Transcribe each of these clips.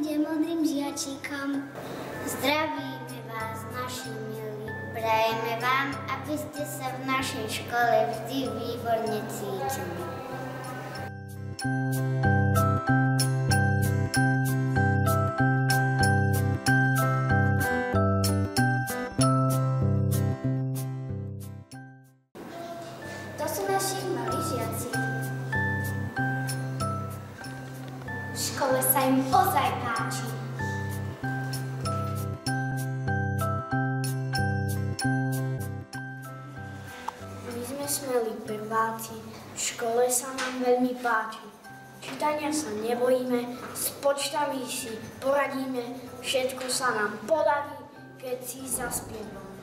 bude modrým žiačikom. Zdravíme vás, naši milí, prajeme vám, aby ste sa v našej škole vždy výborne cítili. To sú naši malí žiaci. V škole sa im ozaj páči. V škole sa nám veľmi páči. Čítania sa nebojíme, s počtami si poradíme, všetko sa nám podarí, keď si zaspievame.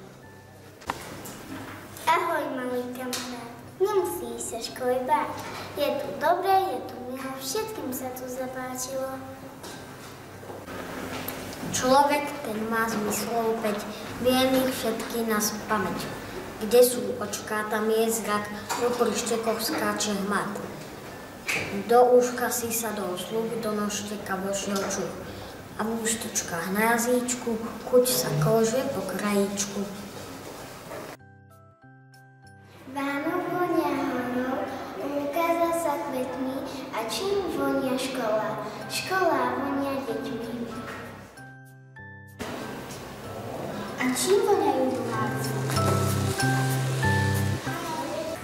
Ahoj, malý kamarát. Nemusíš sa školy báť. Je tu dobré, je tu milé, všetkým sa tu zapáčilo. Človek ten má zmyslov opäť, vie ich všetky na pamäť. Kde sú očká, tam je zrak, do prštekov skáče hmat. Do úška si sa do slúb, do nošteka vošiel čuch. A na jazyčku, chuť sa kože po krajíčku. Vánok vonia horou, lúka zasa kvetmi a čím vonia škola? Škola vonia deťmi. Čím voniajú domáci?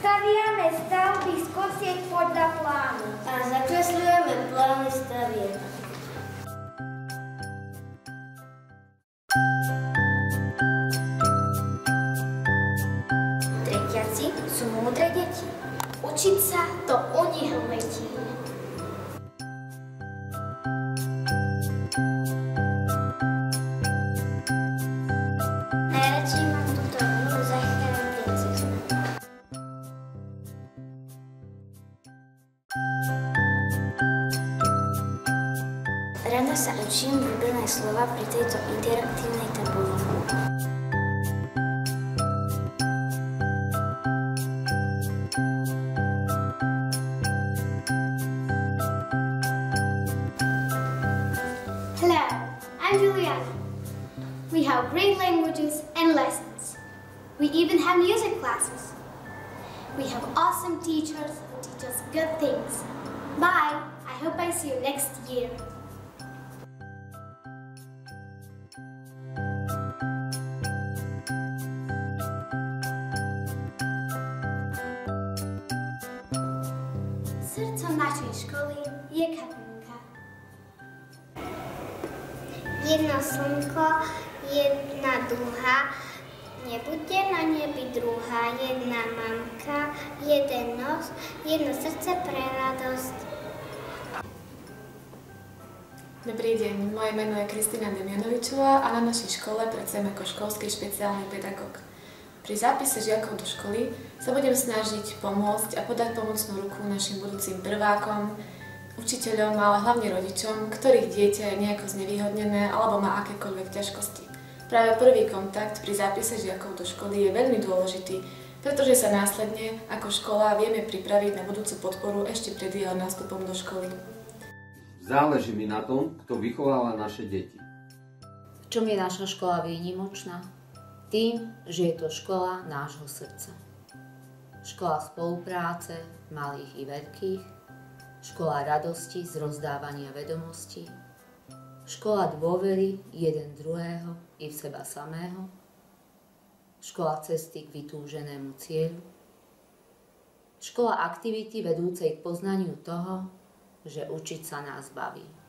Staviame stavby z kosiek podľa plánu. A zakresľujeme plány stavieb. Tretiaci sú múdre deti. Učiť sa to o nich letí. Hello, I'm Juliana. We have great languages and lessons. We even have music classes. We have awesome teachers who teach us good things. Bye. I hope I see you next year. Srdcom našej školy je kapinka. Jedno slnko, jedna duha, nebude na nebi druhá, jedna mamka, jeden nos, jedno srdce pre radosť. Dobrý deň, moje meno je Kristina Demianovičová a na našej škole pracujem ako školský špeciálny pedagóg. Pri zápise žiakov do školy sa budem snažiť pomôcť a podať pomocnú ruku našim budúcim prvákom, učiteľom, ale hlavne rodičom, ktorých dieťa je nejako znevýhodnené alebo má akékoľvek ťažkosti. Práve prvý kontakt pri zápise žiakov do školy je veľmi dôležitý, pretože sa následne ako škola vieme pripraviť na budúcu podporu ešte pred jeho nástupom do školy. Záleží mi na tom, kto vychováva naše deti. V čom je naša škola výnimočná? Tým, že je to škola nášho srdca. Škola spolupráce, malých i veľkých, škola radosti z rozdávania vedomostí, škola dôvery jeden druhého i v seba samého, škola cesty k vytúženému cieľu, škola aktivity vedúcej k poznaniu toho, že učiť sa nás baví.